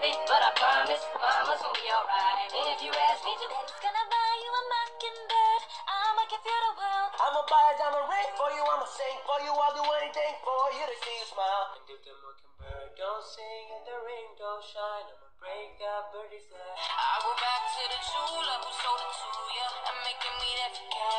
baby. But I promise, Mama's gonna be alright. And if you ask me to, Ben's gonna buy you a mockingbird. I'ma give you the world. I'ma buy a diamond ring for you, I'ma sing for you, I'll do anything for you to see you smile. And if the mockingbird don't sing and the ring don't shine, I'ma break that birdie's leg. I go back to the jeweler who sold it to ya and make him eat that karat.